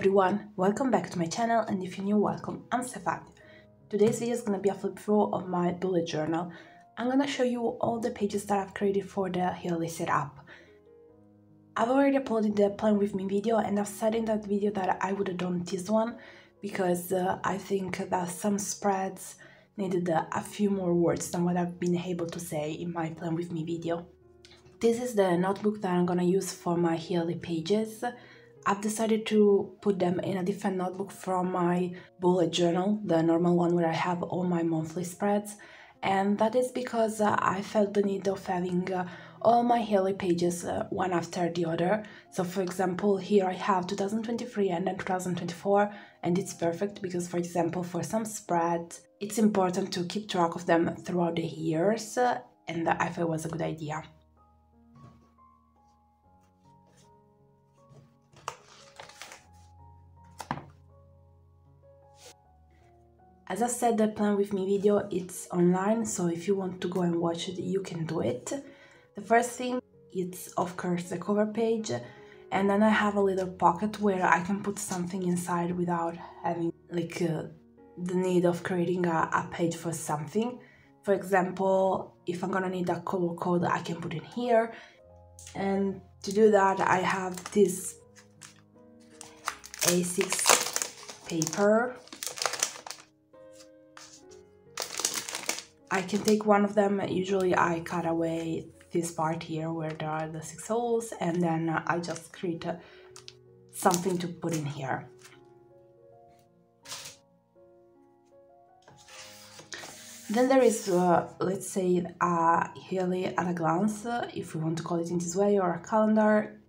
everyone, welcome back to my channel and if you're new, welcome, I'm Stefania. Today's video is gonna be a flip through of my bullet journal. I'm gonna show you all the pages that I've created for the yearly setup. I've already uploaded the plan with me video and I've said in that video that I would have done this one because uh, I think that some spreads needed uh, a few more words than what I've been able to say in my plan with me video. This is the notebook that I'm gonna use for my yearly pages. I've decided to put them in a different notebook from my bullet journal, the normal one where I have all my monthly spreads. And that is because uh, I felt the need of having uh, all my yearly pages uh, one after the other. So for example, here I have 2023 and then 2024 and it's perfect because for example, for some spreads, it's important to keep track of them throughout the years uh, and I thought it was a good idea. As I said, the plan with me video, it's online, so if you want to go and watch it, you can do it. The first thing, it's of course the cover page, and then I have a little pocket where I can put something inside without having like uh, the need of creating a, a page for something. For example, if I'm gonna need a color code, I can put it here. And to do that, I have this A6 paper I can take one of them, usually I cut away this part here where there are the six holes and then I just create a, something to put in here. Then there is, uh, let's say, a yearly at a glance, if we want to call it in this way, or a calendar.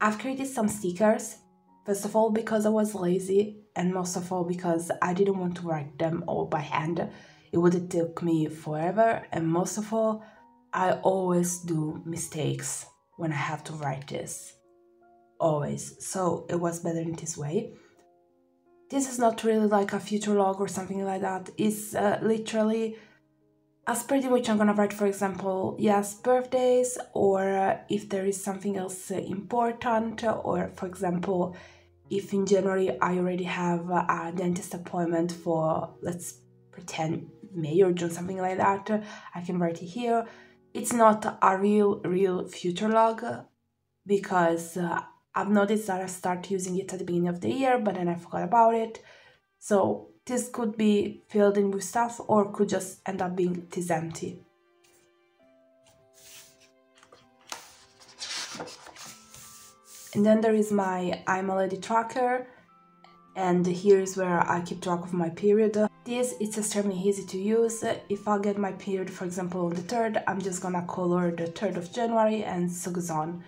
I've created some stickers, first of all because I was lazy, and most of all because I didn't want to write them all by hand it would take me forever and most of all i always do mistakes when i have to write this. Always. So it was better in this way. This is not really like a future log or something like that. It's uh, literally a spread in which i'm gonna write for example yes birthdays or uh, if there is something else uh, important or for example if in january i already have a dentist appointment for let's pretend May or something like that. I can write it here. It's not a real, real future log because uh, I've noticed that I start using it at the beginning of the year, but then I forgot about it. So this could be filled in with stuff or could just end up being this empty. And then there is my I'm a Lady tracker and here is where I keep track of my period. This it's extremely easy to use. If I get my period for example on the 3rd, I'm just gonna color the 3rd of January and so goes on.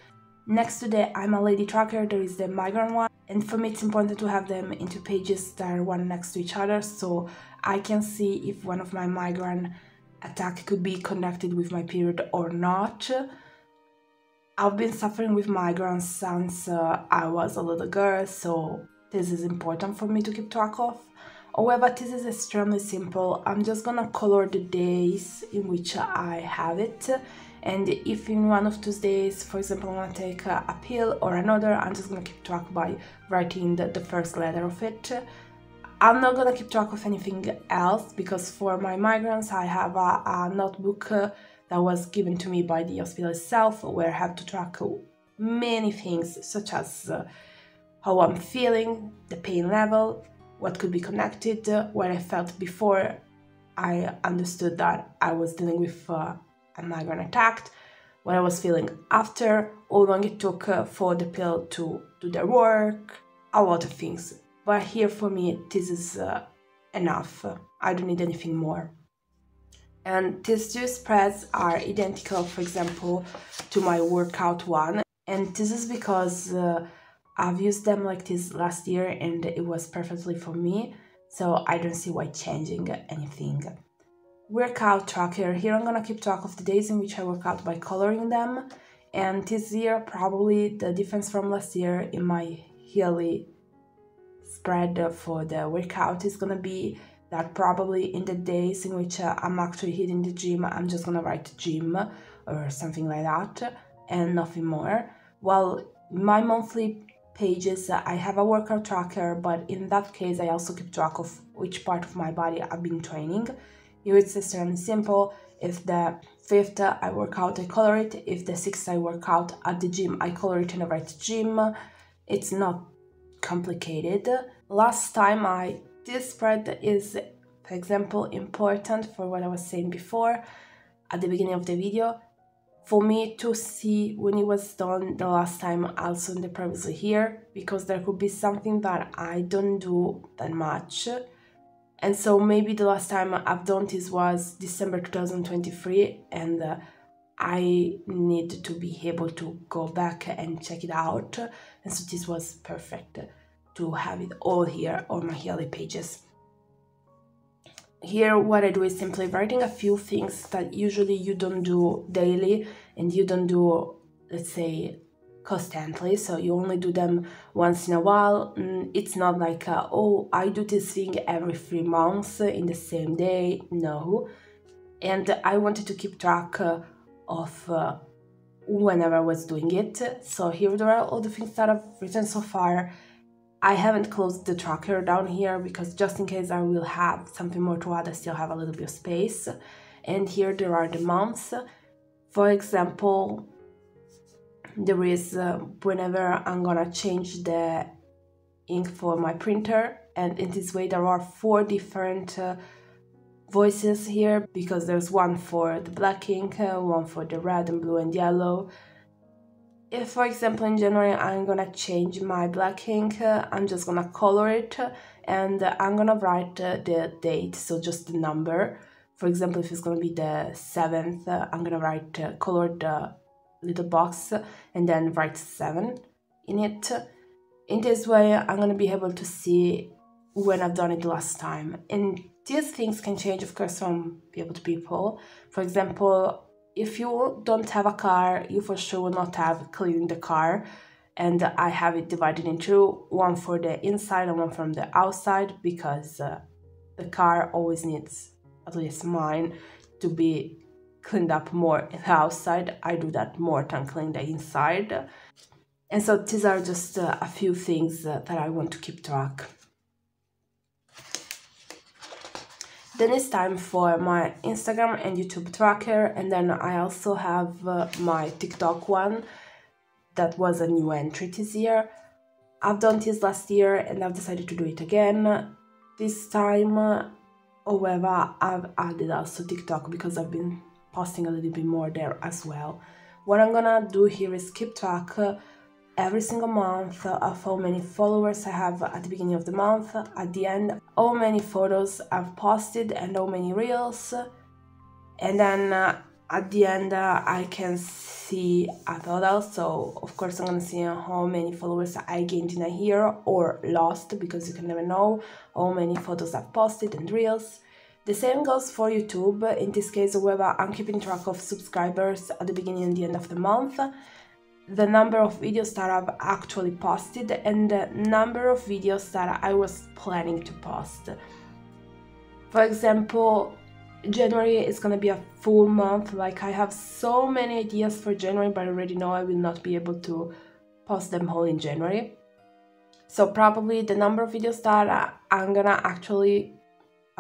Next to the I'm a Lady tracker there is the migraine one and for me it's important to have them into pages that are one next to each other so I can see if one of my migraine attack could be connected with my period or not. I've been suffering with migraines since uh, I was a little girl so this is important for me to keep track of. However, this is extremely simple. I'm just gonna color the days in which I have it. And if in one of those days, for example, I'm gonna take a, pill or another, I'm just gonna keep track by writing the, the first letter of it. I'm not gonna keep track of anything else because for my migraines, I have a, a notebook that was given to me by the hospital itself where I have to track many things such as uh, how I'm feeling, the pain level, what could be connected, what I felt before I understood that I was dealing with uh, a migraine attack, what I was feeling after, how long it took uh, for the pill to do their work, a lot of things. But here for me, this is uh, enough. I don't need anything more. And these two spreads are identical, for example, to my workout one. And this is because uh, I've used them like this last year and it was perfectly for me, so I don't see why changing anything. Workout tracker. Here I'm gonna keep track of the days in which I work out by coloring them. And this year, probably the difference from last year in my yearly spread for the workout is gonna be that probably in the days in which uh, I'm actually hitting the gym, I'm just gonna write gym or something like that and nothing more. While my monthly pages. Uh, I have a workout tracker, but in that case, I also keep track of which part of my body I've been training. Here it's extremely simple. If the fifth uh, I work out, I color it. If the sixth I work out at the gym, I color it and I write gym. It's not complicated. Last time I this spread is, for example, important for what I was saying before at the beginning of the video for me to see when it was done the last time also in the previously here because there could be something that I don't do that much. And so maybe the last time I've done this was December 2023 and uh, I need to be able to go back and check it out. And so this was perfect to have it all here on my yearly pages here what I do is simply writing a few things that usually you don't do daily and you don't do let's say constantly. So you only do them once in a while. Mm, it's not like uh, oh I do this thing every three months in the same day. No. And I wanted to keep track uh, of uh, whenever I was doing it. So here are all the things that I've written so far I haven't closed the tracker down here because just in case I will have something more to add, I still have a little bit of space. And here there are the months. For example, there is uh, whenever I'm gonna change the ink for my printer and in this way there are four different uh, voices here because there's one for the black ink, uh, one for the red and blue and yellow, if for example in January I'm gonna change my black ink, I'm just gonna color it and I'm gonna write the date, so just the number. For example, if it's gonna be the 7th, uh, I'm gonna write uh, color the little box and then write 7 in it. In this way, I'm gonna be able to see when I've done it last time. And these things can change, of course, from people to people. For example, if you don't have a car, you for sure will not have cleaning the car. And I have it divided into one for the inside and one from the outside because uh, the car always needs, at least mine, to be cleaned up more in the outside. I do that more than clean the inside. And so these are just uh, a few things uh, that I want to keep track. Then it's time for my Instagram and YouTube tracker and then I also have uh, my TikTok one that was a new entry this year. I've done this last year and I've decided to do it again. This time, however, I've added also TikTok because I've been posting a little bit more there as well. What I'm gonna do here is keep track every single month of how many followers I have at the beginning of the month, at the end, how many photos I've posted and how many reels. And then uh, at the end, uh, I can see a total. So, of course, I'm gonna see how many followers I gained in a year or lost because you can never know how many photos I've posted and reels. The same goes for YouTube. In this case, however, I'm keeping track of subscribers at the beginning and the end of the month the number of videos that I've actually posted and the number of videos that I was planning to post. For example, January is gonna be a full month, like I have so many ideas for January, but I already know I will not be able to post them all in January. So probably the number of videos that I'm gonna actually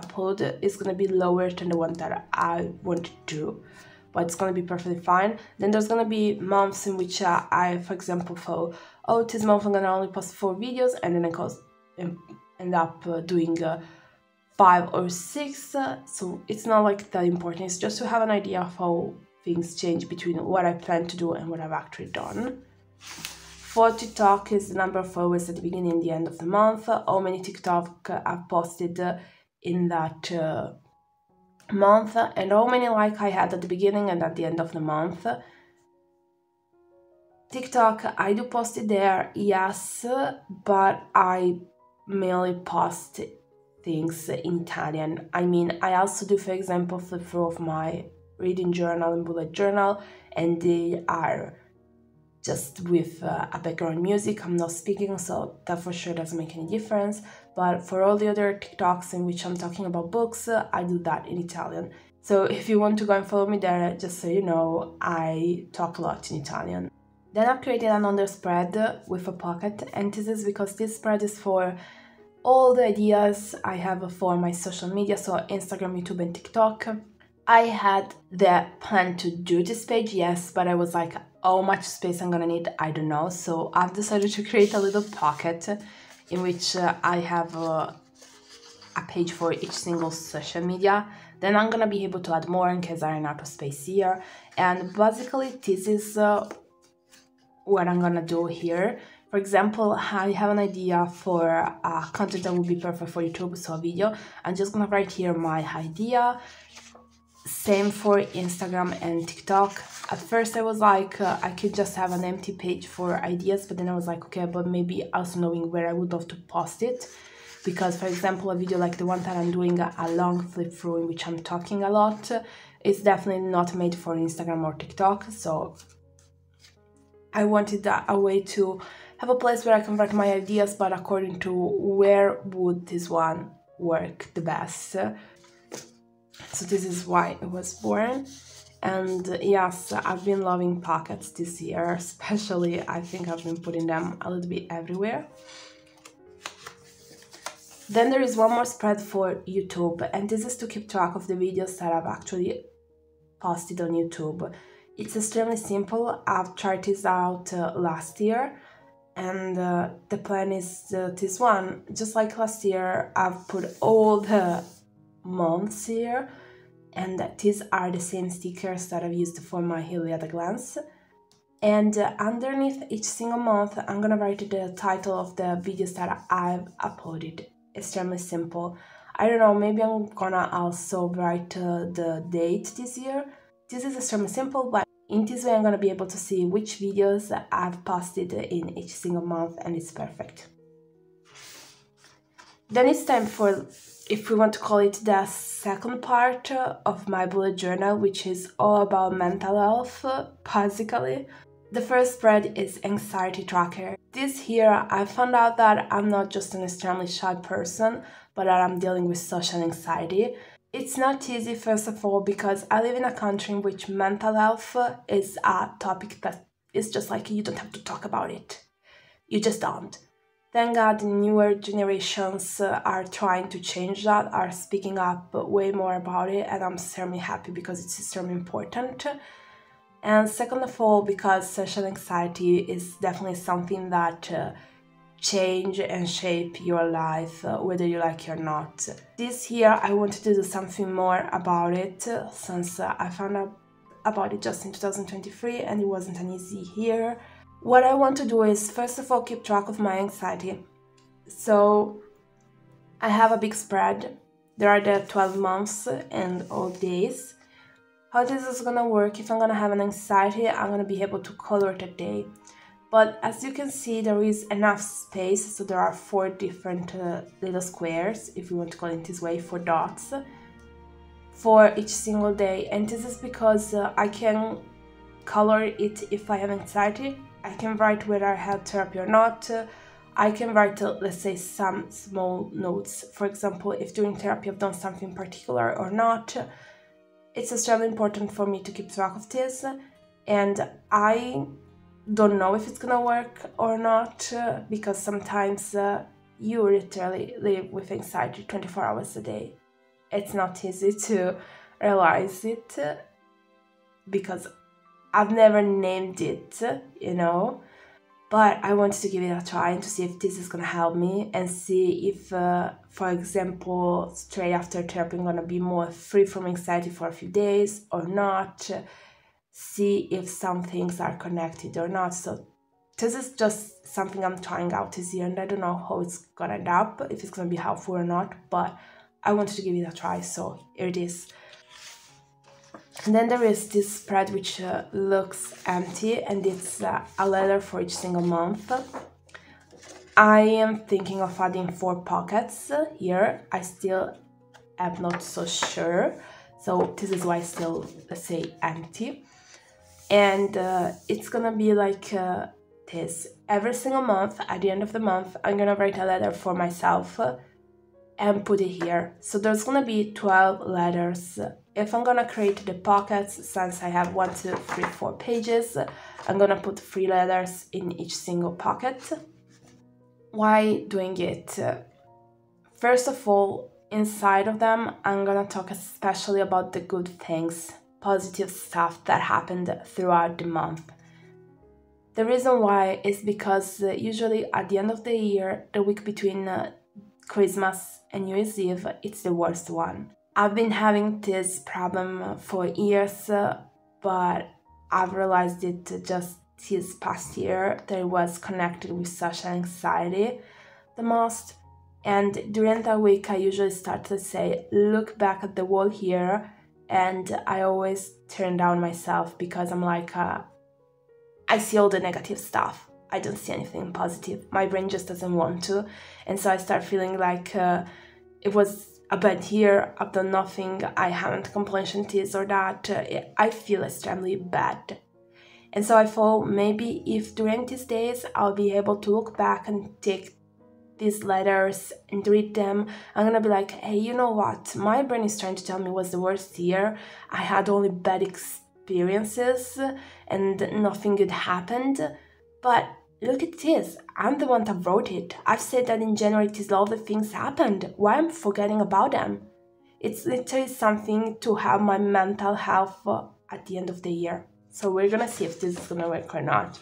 upload is gonna be lower than the one that I want to do but it's gonna be perfectly fine. Then there's gonna be months in which uh, I, for example, thought, oh, this month I'm gonna only post four videos, and then I cause, end up uh, doing uh, five or six. Uh, so it's not like that important. It's just to have an idea of how things change between what I plan to do and what I've actually done. For TikTok is the number of followers at the beginning and the end of the month, how many TikTok I've posted in that uh, month and how many like I had at the beginning and at the end of the month. TikTok, I do post it there, yes, but I mainly post things in Italian. I mean, I also do, for example, flip through of my reading journal and bullet journal, and they are just with uh, a background music. I'm not speaking, so that for sure doesn't make any difference. But for all the other TikToks in which I'm talking about books, I do that in Italian. So if you want to go and follow me there, just so you know, I talk a lot in Italian. Then I've created another spread with a pocket and this is because this spread is for all the ideas I have for my social media, so Instagram, YouTube and TikTok. I had the plan to do this page, yes, but I was like, how much space I'm gonna need, I don't know. So I've decided to create a little pocket in which uh, I have uh, a page for each single social media. Then I'm gonna be able to add more in case I run out of space here. And basically this is uh, what I'm gonna do here. For example, I have an idea for a content that would be perfect for YouTube, so a video. I'm just gonna write here my idea. Same for Instagram and TikTok. At first I was like, uh, I could just have an empty page for ideas, but then I was like, okay, but maybe also knowing where I would love to post it. Because for example, a video like the one that I'm doing a, a long flip through in which I'm talking a lot, is definitely not made for Instagram or TikTok. So I wanted a way to have a place where I write my ideas, but according to where would this one work the best. So this is why it was born. And yes, I've been loving pockets this year, especially I think I've been putting them a little bit everywhere. Then there is one more spread for YouTube, and this is to keep track of the videos that I've actually posted on YouTube. It's extremely simple. I've tried this out uh, last year and uh, the plan is uh, this one. Just like last year, I've put all the months here and these are the same stickers that I've used for my yearly at a glance. And uh, underneath each single month, I'm gonna write the title of the videos that I've uploaded. Extremely simple. I don't know, maybe I'm gonna also write uh, the date this year this is extremely simple, but in this way I'm gonna be able to see which videos I've posted in each single month and it's perfect. Then it's time for, if we want to call it the second part of my bullet journal, which is all about mental health, basically. The first spread is anxiety tracker. This here, I found out that I'm not just an extremely shy person, but that I'm dealing with social anxiety. It's not easy, first of all, because I live in a country in which mental health is a topic that is just like you don't have to talk about it. You just don't. Thank God newer generations are trying to change that, are speaking up way more about it, and I'm extremely happy because it's extremely important. And second of all, because social anxiety is definitely something that uh, change and shape your life, uh, whether you like it or not. This year, I wanted to do something more about it uh, since uh, I found out about it just in 2023 and it wasn't an easy year. What I want to do is, first of all, keep track of my anxiety. So, I have a big spread. There are the 12 months and all days. How this is gonna work, if I'm gonna have an anxiety, I'm gonna be able to color a day but as you can see there is enough space so there are four different uh, little squares if we want to call it this way four dots for each single day and this is because uh, I can color it if I have anxiety I can write whether I have therapy or not I can write uh, let's say some small notes. For example if during therapy I've done something particular or not it's extremely important for me to keep track of this. And I don't know if it's gonna work or not because sometimes uh, you literally live with anxiety 24 hours a day. It's not easy to realize it because I've never named it, you know. But I wanted to give it a try and to see if this is gonna help me and see if, uh, for example, straight after therapy, I'm gonna be more free from anxiety for a few days or not see if some things are connected or not. So this is just something I'm trying out this year and I don't know how it's gonna end up, if it's gonna be helpful or not, but I wanted to give it a try, so here it is. And then there is this spread which uh, looks empty and it's uh, a letter for each single month. I am thinking of adding four pockets here. I still am not so sure. So this is why I still say empty and uh, it's gonna be like uh, this every single month at the end of the month i'm gonna write a letter for myself uh, and put it here so there's gonna be 12 letters if i'm gonna create the pockets since i have one two three four pages I'm gonna put three letters in each single pocket. Why doing it? First of all, inside of them, I'm gonna talk especially about the good things, positive stuff that happened throughout the month. The reason why is because uh, usually at the end of the year, the week between uh, Christmas and New Year's Eve, it's the worst one. I've been having this problem for years, but I've realized it just this past year that it was connected with social anxiety the most. And during that week, I usually start to say, look back at the wall here. And I always turn down myself because I'm like, uh, I see all the negative stuff. I don't see anything positive. My brain just doesn't want to. And so I start feeling like uh, it was a here. I've done nothing. I haven't completed this or that. I feel extremely bad. And so I thought maybe if during these days I'll be able to look back and take these letters and read them, I'm gonna be like, hey, you know what? My brain is trying to tell me was the worst year. I had only bad experiences and nothing good happened. But look at this. I'm the one that wrote it. I've said that in January these lovely things happened. Why am I forgetting about them? It's literally something to have my mental health at the end of the year. So we're gonna see if this is gonna work or not.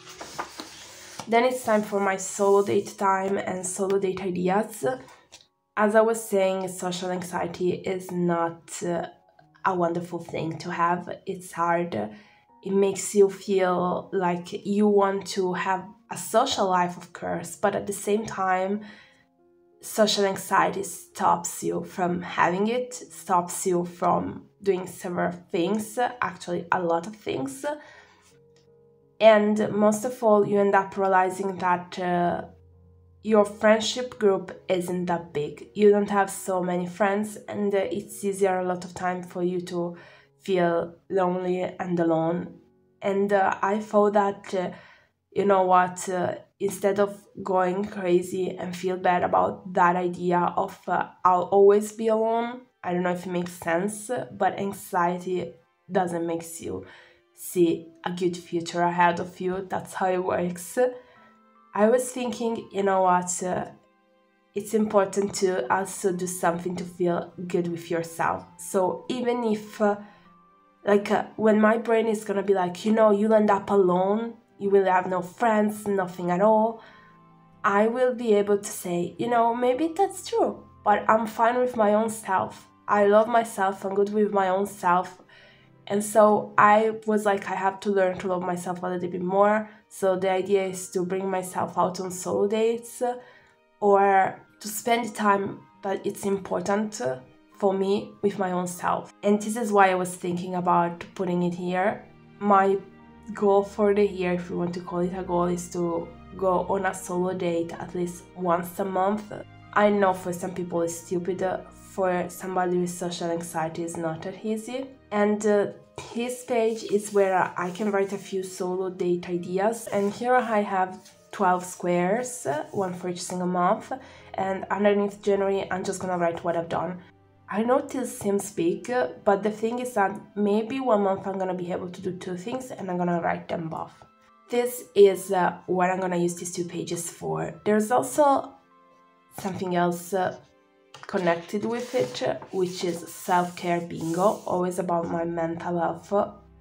Then it's time for my solo date time and solo date ideas. As I was saying, social anxiety is not uh, a wonderful thing to have. It's hard. It makes you feel like you want to have a social life, of course, but at the same time, social anxiety stops you from having it, stops you from doing several things, actually, a lot of things. And most of all, you end up realizing that uh, your friendship group isn't that big. You don't have so many friends, and uh, it's easier a lot of time for you to feel lonely and alone. And uh, I thought that, uh, you know what, uh, instead of going crazy and feel bad about that idea of uh, I'll always be alone, I don't know if it makes sense, but anxiety doesn't make you see a good future ahead of you. That's how it works. I was thinking, you know what, uh, it's important to also do something to feel good with yourself. So even if, uh, like, uh, when my brain is gonna be like, you know, you'll end up alone you will have no friends, nothing at all. I will be able to say, you know, maybe that's true, but I'm fine with my own self. I love myself, I'm good with my own self. And so I was like, I have to learn to love myself a little bit more. So the idea is to bring myself out on solo dates or to spend time but it's important for me with my own self. And this is why I was thinking about putting it here. My goal for the year, if you want to call it a goal, is to go on a solo date at least once a month. I know for some people it's stupid, for somebody with social anxiety is not that easy. And uh, his page is where I can write a few solo date ideas, and here I have 12 squares, one for each single month, and underneath January I'm just gonna write what I've done. I know this seems big, but the thing is that maybe one month I'm gonna be able to do two things and I'm gonna write them both. This is uh, what I'm gonna use these two pages for. There's also something else uh, connected with it, which is self-care bingo, always about my mental health.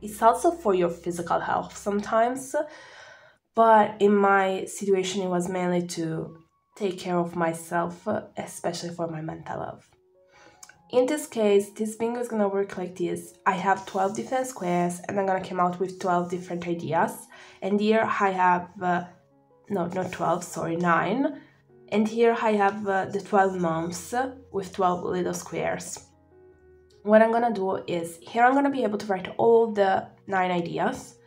It's also for your physical health sometimes, but in my situation it was mainly to take care of myself, especially for my mental health. In this case, this bingo is gonna work like this. I have 12 different squares and I'm gonna come out with 12 different ideas. And here I have, uh, no, not 12, sorry, 9. And here I have uh, the 12 months with 12 little squares. What I'm gonna do is, here I'm gonna be able to write all the 9 ideas.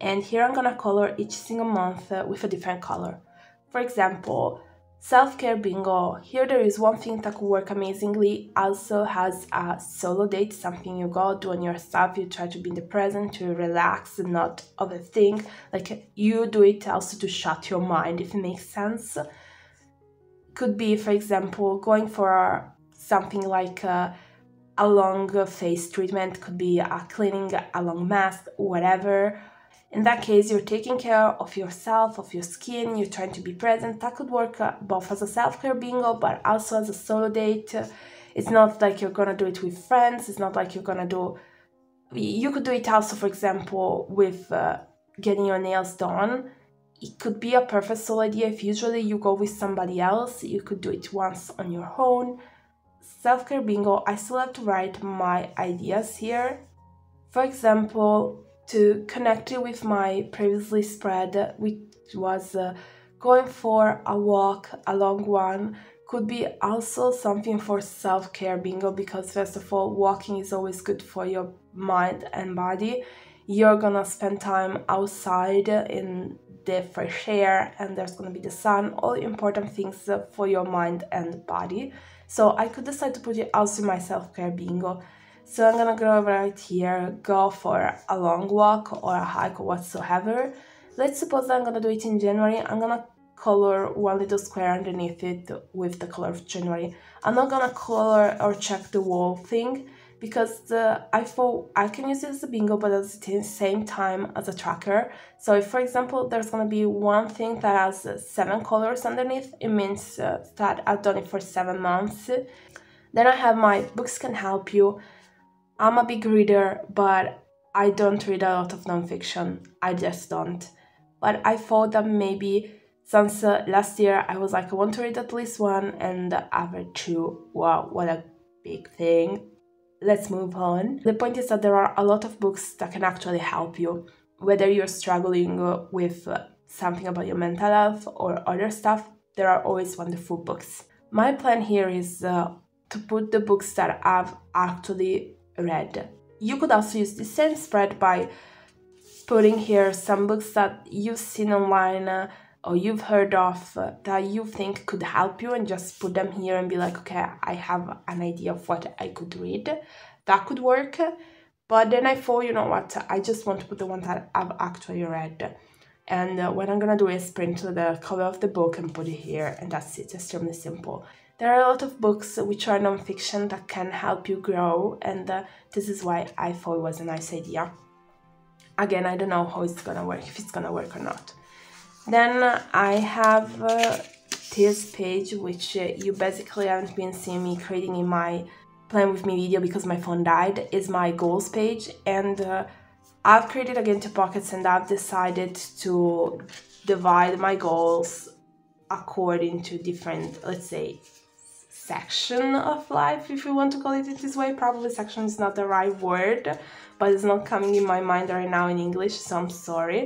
And here I'm gonna color each single month uh, with a different color. For example, Self-care bingo. Here there is one thing that could work amazingly. Also has a solo date, something you go do on yourself. You try to be in the present, to relax not overthink. Like you do it also to shut your mind, if it makes sense. Could be, for example, going for something like a, a long face treatment. Could be a cleaning, a long mask, whatever In that case, you're taking care of yourself, of your skin, you're trying to be present. That could work uh, both as a self care bingo, but also as a solo date. It's not like you're gonna do it with friends, it's not like you're gonna do. You could do it also, for example, with uh, getting your nails done. It could be a perfect solo idea if usually you go with somebody else. You could do it once on your own. Self care bingo, I still have to write my ideas here. For example, to connect it with my previously spread, which was uh, going for a walk, a long one, could be also something for self care bingo because, first of all, walking is always good for your mind and body. You're gonna spend time outside in the fresh air, and there's gonna be the sun, all important things for your mind and body. So, I could decide to put it also in my self care bingo. So I'm gonna go right here, go for a long walk or a hike or whatsoever. Let's suppose that I'm gonna do it in January. I'm gonna color one little square underneath it with the color of January. I'm not gonna color or check the wall thing because the, I thought I can use it as a bingo but at the same time as a tracker. So if for example there's gonna be one thing that has seven colors underneath, it means uh, that I've done it for seven months. Then I have my books can help you I'm a big reader, but I don't read a lot of nonfiction. I just don't. But I thought that maybe since uh, last year I was like, I want to read at least one, and I've read two. Wow, what a big thing. Let's move on. The point is that there are a lot of books that can actually help you, whether you're struggling uh, with uh, something about your mental health or other stuff, there are always wonderful books. My plan here is uh, to put the books that I've actually read. You could also use the same spread by putting here some books that you've seen online uh, or you've heard of uh, that you think could help you and just put them here and be like, okay, I have an idea of what I could read. That could work. But then I thought, you know what, I just want to put the ones that I've actually read. And uh, what I'm gonna do is print the cover of the book and put it here, and that's it, it's extremely simple. There are a lot of books which are non-fiction that can help you grow, and uh, this is why I thought it was a nice idea. Again, I don't know how it's gonna work, if it's gonna work or not. Then I have uh, this page, which uh, you basically haven't been seeing me creating in my plan with me video because my phone died, is my goals page, and uh, I've created again two pockets and I've decided to divide my goals according to different, let's say, section of life, if you want to call it this way. Probably section is not the right word, but it's not coming in my mind right now in English, so I'm sorry.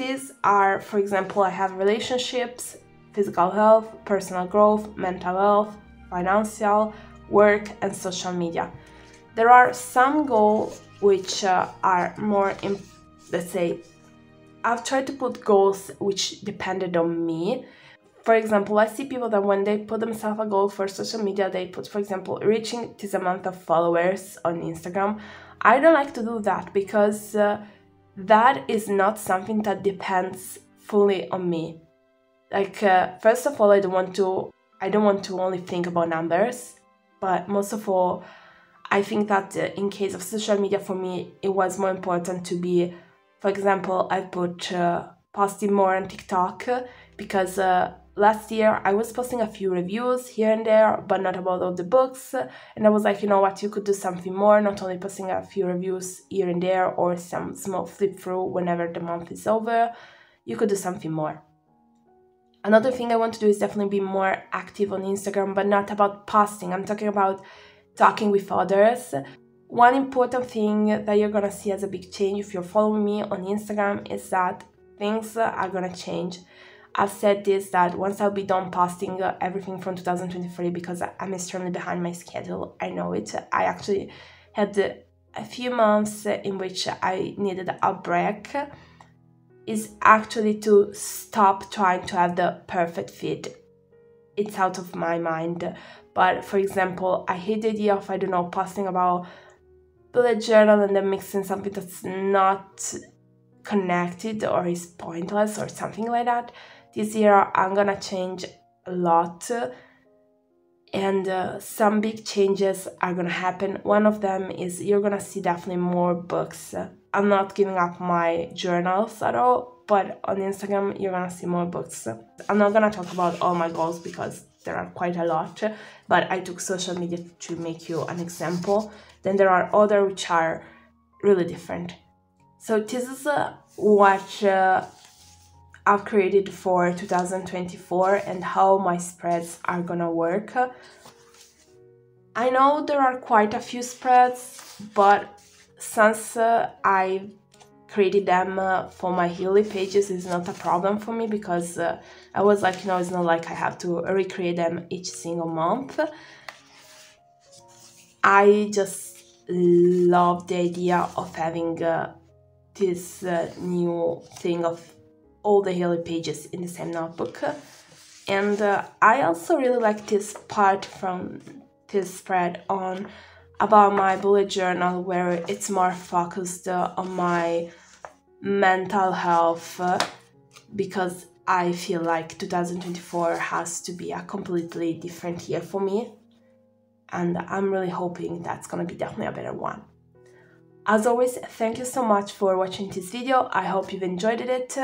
These are, for example, I have relationships, physical health, personal growth, mental health, financial, work, and social media. There are some goals which uh, are more, in, let's say, I've tried to put goals which depended on me for example, I see people that when they put themselves a goal for social media, they put, for example, reaching this amount of followers on Instagram. I don't like to do that because uh, that is not something that depends fully on me. Like, uh, first of all, I don't want to. I don't want to only think about numbers, but most of all, I think that uh, in case of social media, for me, it was more important to be. For example, I put uh, posting more on TikTok because uh, last year I was posting a few reviews here and there, but not about all the books. And I was like, you know what, you could do something more, not only posting a few reviews here and there or some small flip through whenever the month is over. You could do something more. Another thing I want to do is definitely be more active on Instagram, but not about posting. I'm talking about talking with others. One important thing that you're gonna see as a big change if you're following me on Instagram is that things are gonna change I've said this that once I'll be done posting uh, everything from 2023 because I'm extremely behind my schedule. I know it. I actually had a few months in which I needed a break. Is actually to stop trying to have the perfect fit. It's out of my mind. But for example, I hate the idea of I don't know posting about bullet journal and then mixing something that's not connected or is pointless or something like that this year I'm gonna change a lot and uh, some big changes are gonna happen. One of them is you're gonna see definitely more books I'm not giving up my journals at all, but on Instagram you're gonna see more books. I'm not gonna talk about all my goals because there are quite a lot, but I took social media to make you an example. Then there are other which are really different. So this is uh, what uh, I've created for 2024 and how my spreads are gonna work. I know there are quite a few spreads, but since uh, I created them uh, for my yearly pages is not a problem for me because uh, I was like, you know, it's not like I have to recreate them each single month. I just love the idea of having uh, this uh, new thing of all the yearly pages in the same notebook. And uh, I also really like this part from this spread on about my bullet journal where it's more focused uh, on my mental health uh, because I feel like 2024 has to be a completely different year for me and I'm really hoping that's gonna be definitely a better one. As always, thank you so much for watching this video. I hope you've enjoyed it.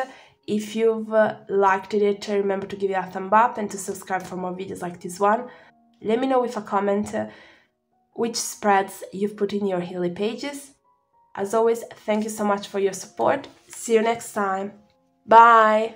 If you've uh, liked it, remember to give it a thumb up and to subscribe for more videos like this one. Let me know with a comment uh, which spreads you've put in your yearly pages. As always, thank you so much for your support. See you next time. Bye!